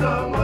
is